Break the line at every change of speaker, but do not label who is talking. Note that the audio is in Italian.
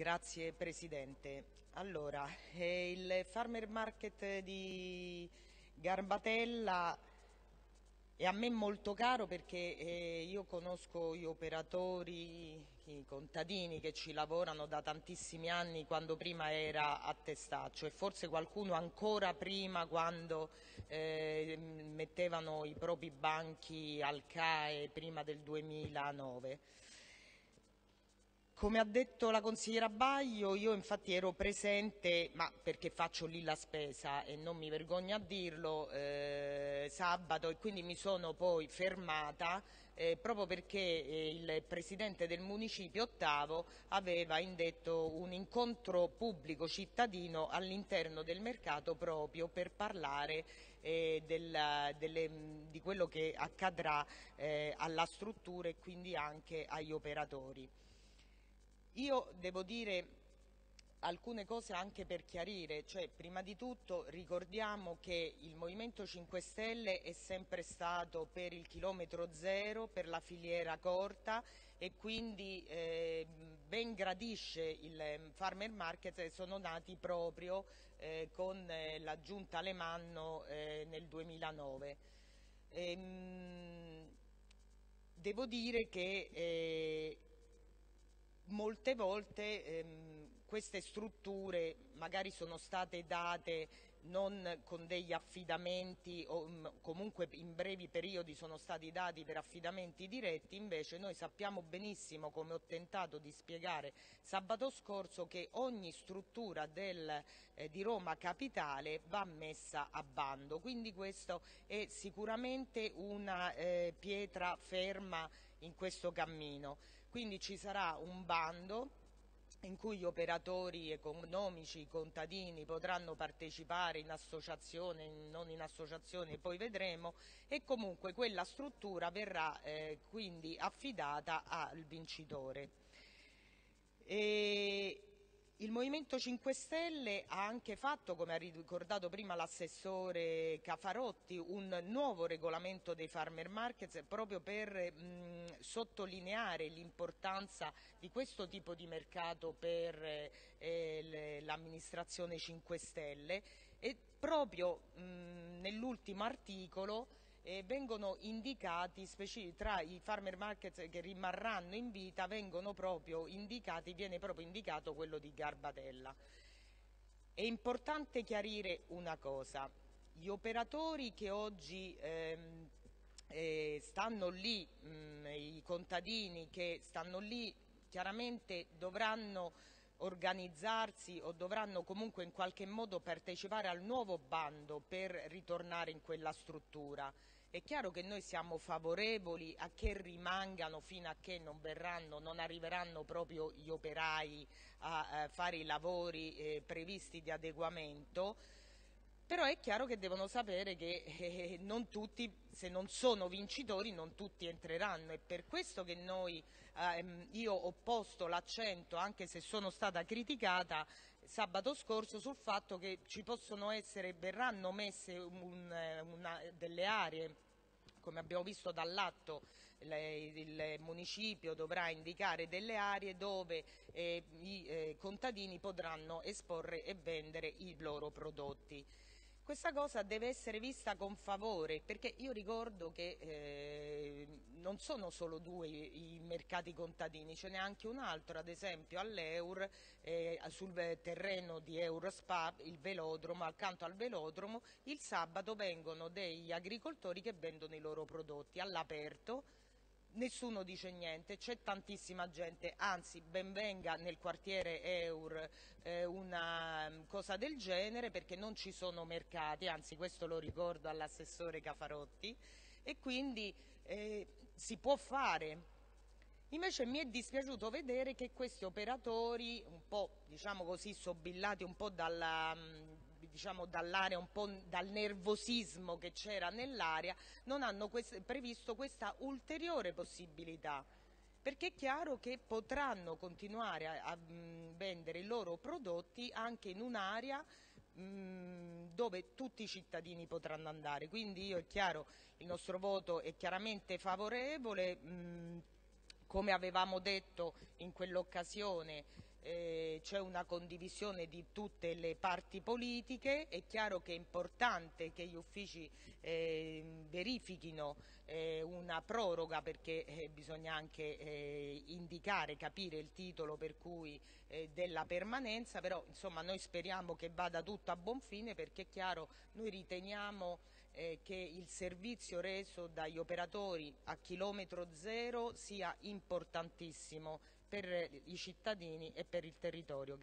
Grazie Presidente. Allora, eh, il farmer market di Garbatella è a me molto caro perché eh, io conosco gli operatori, i contadini che ci lavorano da tantissimi anni quando prima era a Testaccio e forse qualcuno ancora prima quando eh, mettevano i propri banchi al CAE prima del 2009. Come ha detto la consigliera Baglio, io infatti ero presente, ma perché faccio lì la spesa e non mi vergogno a dirlo, eh, sabato e quindi mi sono poi fermata eh, proprio perché eh, il Presidente del Municipio Ottavo aveva indetto un incontro pubblico cittadino all'interno del mercato proprio per parlare eh, della, delle, di quello che accadrà eh, alla struttura e quindi anche agli operatori. Io devo dire alcune cose anche per chiarire, cioè prima di tutto ricordiamo che il Movimento 5 Stelle è sempre stato per il chilometro zero, per la filiera corta e quindi eh, ben gradisce il farmer market e sono nati proprio eh, con eh, la giunta Alemanno eh, nel 2009. Ehm, devo dire che eh, molte volte ehm, queste strutture magari sono state date non con degli affidamenti o mm, comunque in brevi periodi sono stati dati per affidamenti diretti, invece noi sappiamo benissimo, come ho tentato di spiegare sabato scorso, che ogni struttura del, eh, di Roma Capitale va messa a bando, quindi questo è sicuramente una eh, pietra ferma in questo cammino. Quindi ci sarà un bando in cui gli operatori economici, i contadini potranno partecipare in associazione, non in associazione, poi vedremo, e comunque quella struttura verrà eh, quindi affidata al vincitore. E il Movimento 5 Stelle ha anche fatto, come ha ricordato prima l'assessore Cafarotti, un nuovo regolamento dei farmer markets proprio per mh, sottolineare l'importanza di questo tipo di mercato per eh, l'amministrazione 5 Stelle. E proprio nell'ultimo articolo eh, vengono indicati tra i farmer market che rimarranno in vita vengono proprio indicati, viene proprio indicato quello di Garbatella. È importante chiarire una cosa, gli operatori che oggi ehm, eh, stanno lì, mh, i contadini che stanno lì chiaramente dovranno organizzarsi o dovranno comunque in qualche modo partecipare al nuovo bando per ritornare in quella struttura. È chiaro che noi siamo favorevoli a che rimangano fino a che non, verranno, non arriveranno proprio gli operai a, a fare i lavori eh, previsti di adeguamento, però è chiaro che devono sapere che eh, non tutti, se non sono vincitori, non tutti entreranno. È per questo che noi, ehm, io ho posto l'accento, anche se sono stata criticata sabato scorso, sul fatto che ci possono essere, verranno messe un, una, delle aree come abbiamo visto dall'atto il municipio dovrà indicare delle aree dove eh, i eh, contadini potranno esporre e vendere i loro prodotti. Questa cosa deve essere vista con favore perché io ricordo che eh, non sono solo due i, mercati contadini, ce n'è anche un altro, ad esempio all'Eur, eh, sul terreno di Eurospa, il velodromo, accanto al velodromo, il sabato vengono degli agricoltori che vendono i loro prodotti all'aperto nessuno dice niente, c'è tantissima gente, anzi benvenga nel quartiere Eur eh, una mm, cosa del genere perché non ci sono mercati, anzi questo lo ricordo all'assessore Cafarotti e quindi eh, si può fare. Invece mi è dispiaciuto vedere che questi operatori, un po' diciamo così sobillati un po' dalla, mm, diciamo, dall'area, un po' dal nervosismo che c'era nell'area, non hanno quest previsto questa ulteriore possibilità perché è chiaro che potranno continuare a, a vendere i loro prodotti anche in un'area dove tutti i cittadini potranno andare. Quindi io è chiaro, il nostro voto è chiaramente favorevole, mh, come avevamo detto in quell'occasione eh, c'è una condivisione di tutte le parti politiche, è chiaro che è importante che gli uffici eh, verifichino eh, una proroga perché eh, bisogna anche eh, indicare, capire il titolo per cui eh, della permanenza, però insomma noi speriamo che vada tutto a buon fine perché è chiaro, noi riteniamo che il servizio reso dagli operatori a chilometro zero sia importantissimo per i cittadini e per il territorio.